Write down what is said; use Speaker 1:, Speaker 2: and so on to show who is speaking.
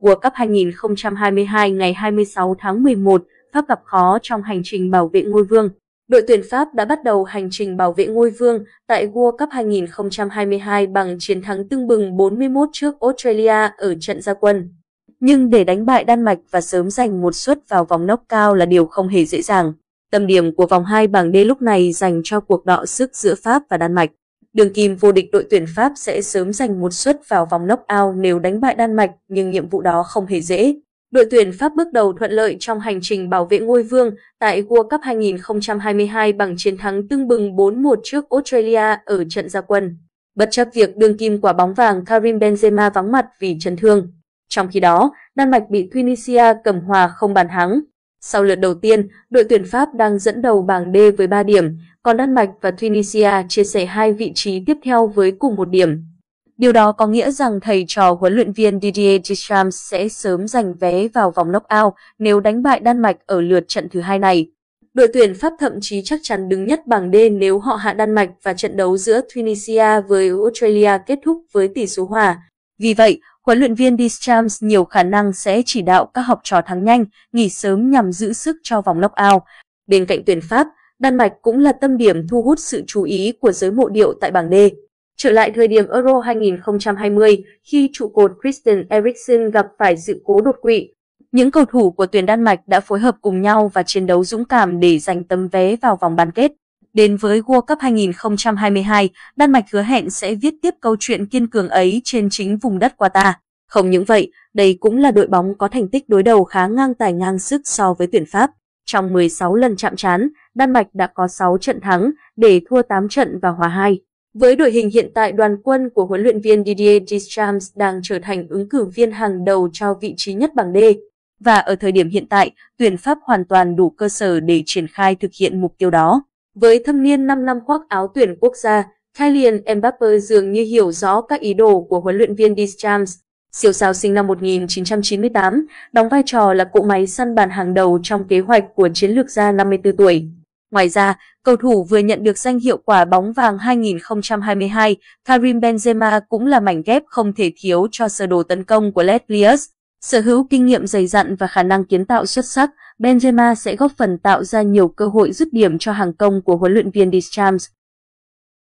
Speaker 1: World Cup 2022 ngày 26 tháng 11, Pháp gặp khó trong hành trình bảo vệ ngôi vương. Đội tuyển Pháp đã bắt đầu hành trình bảo vệ ngôi vương tại World Cup 2022 bằng chiến thắng tưng bừng 41 trước Australia ở trận gia quân. Nhưng để đánh bại Đan Mạch và sớm giành một suất vào vòng knock-out là điều không hề dễ dàng. Tâm điểm của vòng 2 bảng D lúc này dành cho cuộc đọ sức giữa Pháp và Đan Mạch. Đường kim vô địch đội tuyển Pháp sẽ sớm giành một suất vào vòng knock-out nếu đánh bại Đan Mạch, nhưng nhiệm vụ đó không hề dễ. Đội tuyển Pháp bước đầu thuận lợi trong hành trình bảo vệ ngôi vương tại World Cup 2022 bằng chiến thắng tưng bừng 4-1 trước Australia ở trận gia quân. Bất chấp việc đương kim quả bóng vàng Karim Benzema vắng mặt vì chấn thương. Trong khi đó, Đan Mạch bị Tunisia cầm hòa không bàn thắng. Sau lượt đầu tiên, đội tuyển Pháp đang dẫn đầu bảng D với 3 điểm, còn Đan Mạch và Tunisia chia sẻ hai vị trí tiếp theo với cùng một điểm. Điều đó có nghĩa rằng thầy trò huấn luyện viên Didier Deschamps sẽ sớm giành vé vào vòng knockout nếu đánh bại Đan Mạch ở lượt trận thứ hai này. Đội tuyển Pháp thậm chí chắc chắn đứng nhất bảng D nếu họ hạ Đan Mạch và trận đấu giữa Tunisia với Australia kết thúc với tỷ số hòa. Vì vậy, huấn luyện viên Deschamps nhiều khả năng sẽ chỉ đạo các học trò thắng nhanh, nghỉ sớm nhằm giữ sức cho vòng knock-out. Bên cạnh tuyển Pháp, Đan Mạch cũng là tâm điểm thu hút sự chú ý của giới mộ điệu tại bảng D. Trở lại thời điểm Euro 2020, khi trụ cột Christian Eriksen gặp phải sự cố đột quỵ, những cầu thủ của tuyển Đan Mạch đã phối hợp cùng nhau và chiến đấu dũng cảm để giành tấm vé vào vòng bán kết. Đến với World Cup 2022, Đan Mạch hứa hẹn sẽ viết tiếp câu chuyện kiên cường ấy trên chính vùng đất Qatar. Không những vậy, đây cũng là đội bóng có thành tích đối đầu khá ngang tài ngang sức so với tuyển Pháp. Trong 16 lần chạm trán, Đan Mạch đã có 6 trận thắng để thua 8 trận và hòa 2. Với đội hình hiện tại đoàn quân của huấn luyện viên Didier Deschamps đang trở thành ứng cử viên hàng đầu cho vị trí nhất bảng D. Và ở thời điểm hiện tại, tuyển Pháp hoàn toàn đủ cơ sở để triển khai thực hiện mục tiêu đó. Với thâm niên 5 năm khoác áo tuyển quốc gia, Kylian Mbappe dường như hiểu rõ các ý đồ của huấn luyện viên Deschamps. Siêu sao sinh năm 1998, đóng vai trò là cỗ máy săn bàn hàng đầu trong kế hoạch của chiến lược gia 54 tuổi. Ngoài ra, cầu thủ vừa nhận được danh hiệu quả bóng vàng 2022, Karim Benzema cũng là mảnh ghép không thể thiếu cho sơ đồ tấn công của Les Bleus. Sở hữu kinh nghiệm dày dặn và khả năng kiến tạo xuất sắc, Benzema sẽ góp phần tạo ra nhiều cơ hội dứt điểm cho hàng công của huấn luyện viên Deschamps.